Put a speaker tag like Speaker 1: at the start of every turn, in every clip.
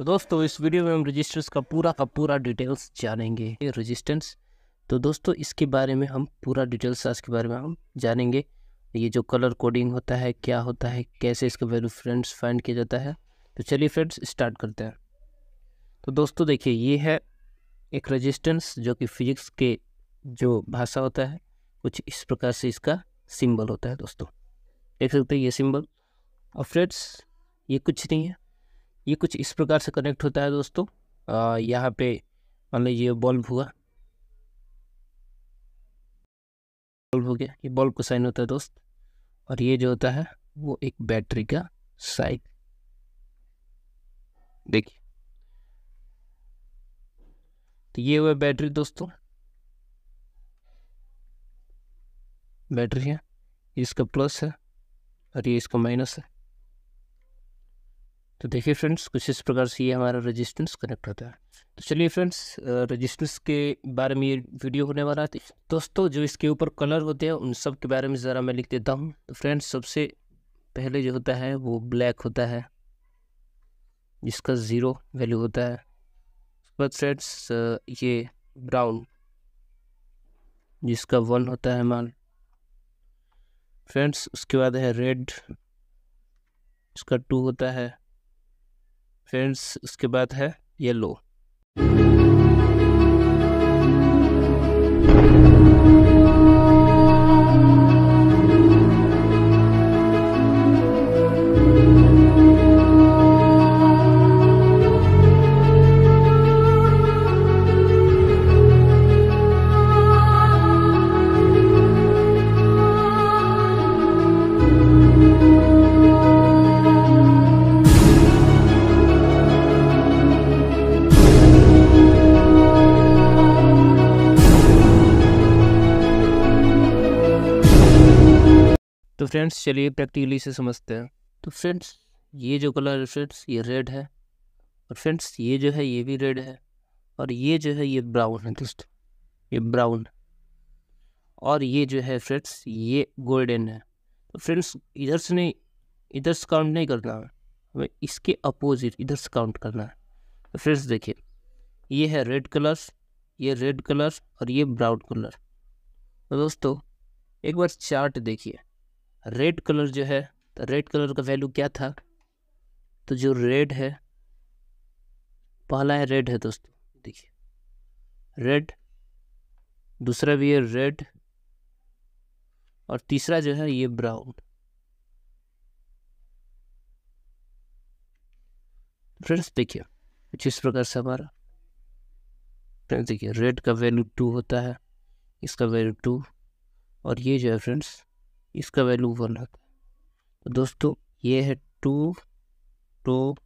Speaker 1: तो दोस्तों, इस वीडियो में हम रजिस्टर्स का पूरा का पूरा डिटेल्स जानेंगे रजिस्टेंस तो दोस्तों, इसके बारे में हम पूरा डिटेल्स आज के बारे में हम जानेंगे। ये जो कलर कोडिंग होता है, क्या होता है, कैसे इसका वैल्यू फ्रेंड्स फाइंड किया जाता है। तो चलिए फ्रेंड्स स्टार्ट करते हैं। तो दोस्तों, देखिए, ये है एक रजिस्टेंस जो कि फिजिक्स के जो भाषा होता है, कुछ इस प्रकार से इसका सिंबल होता है दोस्तों। देख सकते हैं ये सिंबल और फ्रेंड्स ये कुछ नहीं है। ये कुछ इस प्रकार से कनेक्ट होता है दोस्तों। यहाँ पे मान लीजिए ये बल्ब हुआ। बल्ब हो गया, ये बल्ब का साइन होता है दोस्त। और ये जो होता है, वो एक बैटरी का साइन। देखिए। तो ये हुआ बैटरी दोस्तों। बैटरी है इसका प्लस है और ये इसका माइनस है। तो देखिए फ्रेंड्स, कुछ इस प्रकार से ये हमारा रजिस्टेंस कनेक्ट होता है। तो चलिए फ्रेंड्स रजिस्टेंस के बारे में ये वीडियो होने वाला है। दोस्तों, जो इसके ऊपर कलर होते हैं, उन सब के बारे में ज़रा मैं लिख देता हूँ। तो फ्रेंड्स, सबसे पहले जो होता है, वो ब्लैक होता है। जिसका ज़ीरो वैल्यू होता है। उसके बाद फ्रेंड्स ये ब्राउन जिसका वन होता है मान। फ्रेंड्स, उसके बाद है रेड इसका टू होता है। फ्रेंड्स उसके बाद है येलो। फ्रेंड्स चलिए प्रैक्टिकली से समझते हैं। तो फ्रेंड्स ये जो कलर है फ्रेंड्स ये रेड है। और फ्रेंड्स ये जो है, ये भी रेड है। और ये जो है, ये ब्राउन है दोस्तों। ये ब्राउन और ये जो है फ्रेंड्स ये गोल्डन है। तो फ्रेंड्स इधर से नहीं, इधर से काउंट नहीं करना है। हमें इसके अपोजिट इधर से काउंट करना है। तो फ्रेंड्स देखिए, ये है रेड कलर ये रेड कलर और ये ब्राउन कलर तो दोस्तों, एक बार चार्ट देखिए। रेड कलर जो है तो रेड कलर का वैल्यू क्या था? तो जो रेड है, पहला है रेड है दोस्तों, देखिए। रेड दूसरा भी है रेड और तीसरा जो है ये ब्राउन फ्रेंड्स देखिए, कुछ इस प्रकार से हमारा। फ्रेंड्स देखिए रेड का वैल्यू टू होता है, इसका वैल्यू टू और ये जो है फ्रेंड्स इसका वैल्यू वन होता है। तो दोस्तों, ये है टू टू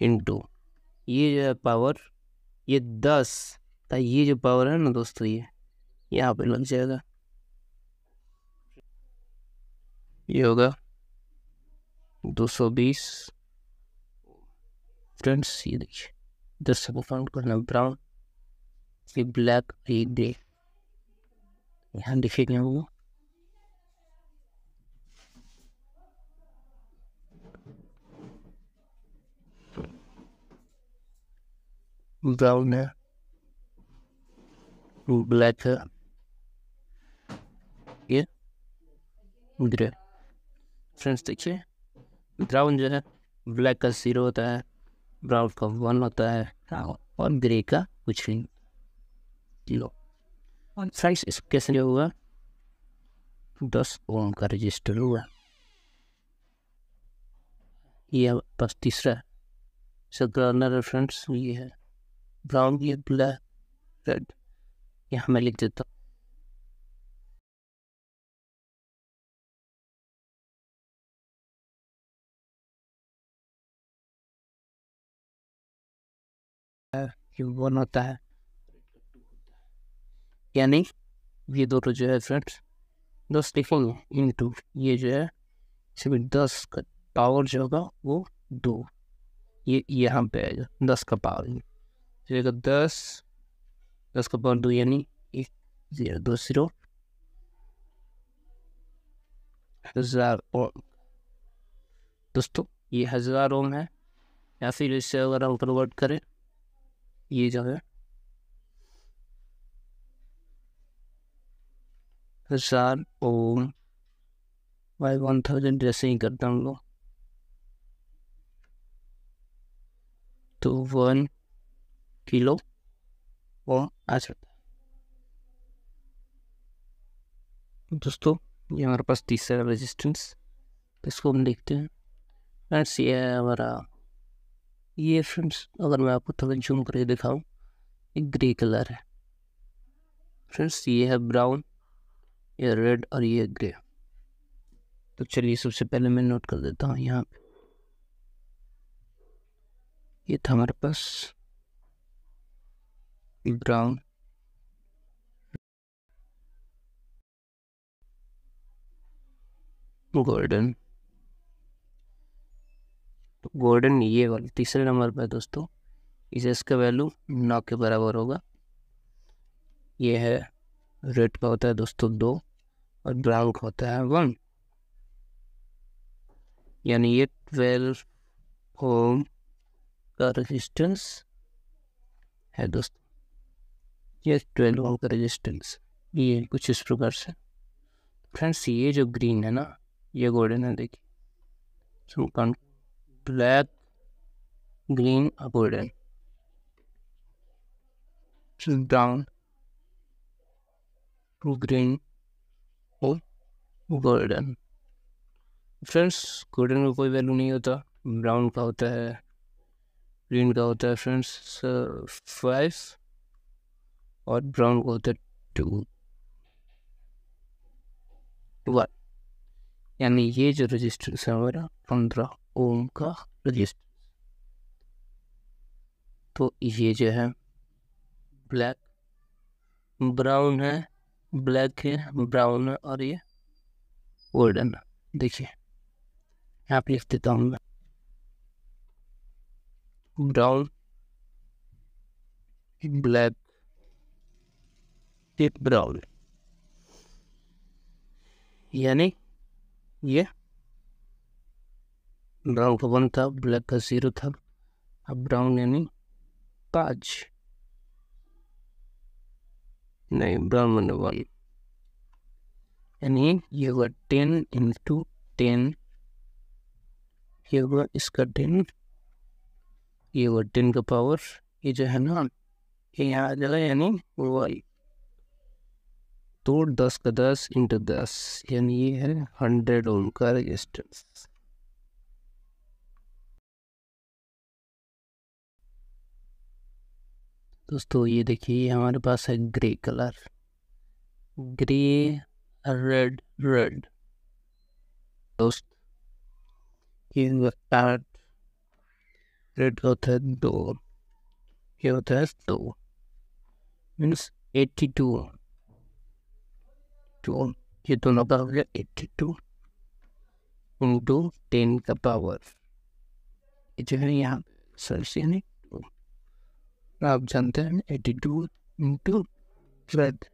Speaker 1: इंटू ये जो है पावर ये दस तो ये जो पावर है ना दोस्तों, ये, यहाँ पे लग जाएगा। ये होगा दो सौ बीस। फ्रेंड्स ये देखिए दस से काउंट करना ब्राउन ये ब्लैक ये ग्रे यहाँ दिखेगा वो ब्राउन है ब्लैक है ये ग्रे फ्रेंड्स देखिए ब्राउन जो है ब्लैक का ज़ीरो होता है ब्राउन का वन होता है और ग्रे का कुछ नहीं लो फ्रेंड्स इस कैसे हुआ दस ओम का रजिस्टर हुआ ये बस तीसरा सग्रानर रेफरेंस ये है ब्राउन ये ब्लैक रेड यहाँ मैं लिख देता हूँ वन होता है। यानी ये दोनों जो है फ्रेंड्स दस लिखेंगे इन टू ये जो है, इसमें दस का पावर जो होगा, वो दो। ये यहाँ पे आएगा, दस का पावर जाएगा दस दस का पावर दो यानी एक ज़ीरो दो ज़ीरो हज़ार ओम दोस्तों ये हज़ार ओम है या फिर इससे अगर हम कन्वर्ट करें ये जो है हज़ार ओम बाई वन थाउज़ेंड जैसे ही करता हूँ लोग तो वन किलो वो आ जाता है दोस्तों ये हमारे पास तीसरा रेजिस्टेंस इसको हम देखते हैं फ्रेंड्स ये है हमारा ये फ्रेंड्स अगर मैं आपको थोड़ा जूम करके दिखाऊँ एक ग्रे कलर है फ्रेंड्स ये है ब्राउन ये रेड और ये ग्रे तो चलिए सबसे पहले मैं नोट कर देता हूँ यहाँ पे ये था हमारे पास ब्राउन गोल्डन तो गोल्डन ये वाला तीसरे नंबर पर दोस्तों। इसे इसका वैल्यू नौ के बराबर होगा। ये है रेड का होता है दोस्तों दो और ब्राउन का होता है वन यानी ये ट्वेल्व होम का रेजिस्टेंस है दोस्तों। ये ट्वेल्व ओम का रेजिस्टेंस ये कुछ इस प्रकार से। फ्रेंड्स ये जो ग्रीन है ना, ये गोल्डन है, देखिए। ब्लैक ग्रीन और गोल्डन ब्राउन ग्रीन और गोल्डन फ्रेंड्स गोल्डन का कोई वैल्यू नहीं होता। ब्राउन का होता है ग्रीन का होता है फ्रेंड्स फाइव और ब्राउन का होता है टू। वन यानी ये जो रजिस्टेंस है हमारा पंद्रह ओम का रजिस्टेंस तो ये जो है ब्लैक ब्राउन है ब्लैक है ब्राउन है और ये गोल्डन देखिए, यहाँ पे लिख देता हूँ मैं। ब्राउन ब्लैक ब्राउन यानी ये ब्राउन का वन था ब्लैक का ज़ीरो था अब ब्राउन यानी पाँच नहीं ब्राउन वन वन यानी ये हुआ टेन इंटू टेन ये हुआ इसका टेन ये हुआ टेन का पावर ये जो है ना ये यहाँ आ जाएगा यानी वाई तो दस का दस इंटू दस, यानी ये है हंड्रेड ओम का रेजिस्टेंस दोस्तों, ये देखिए हमारे पास है grey colour grey red red दोस्त, ये रेड का होता है दो। ये होता है दो। मीन्स एट्टी टू टू ये दोनों का हो गया एट्टी टू इंटू टेन का पावर जो है यहाँ सर्च यानी आप जानते हैं एट्टी टू इंटू ट्वेल्व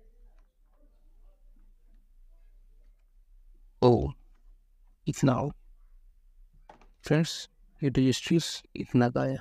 Speaker 1: ओ इतना फ्रेंड्स ये रजिस्ट्रीज इतना का है